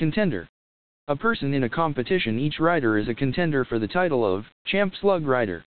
Contender. A person in a competition each rider is a contender for the title of Champ Slug Rider.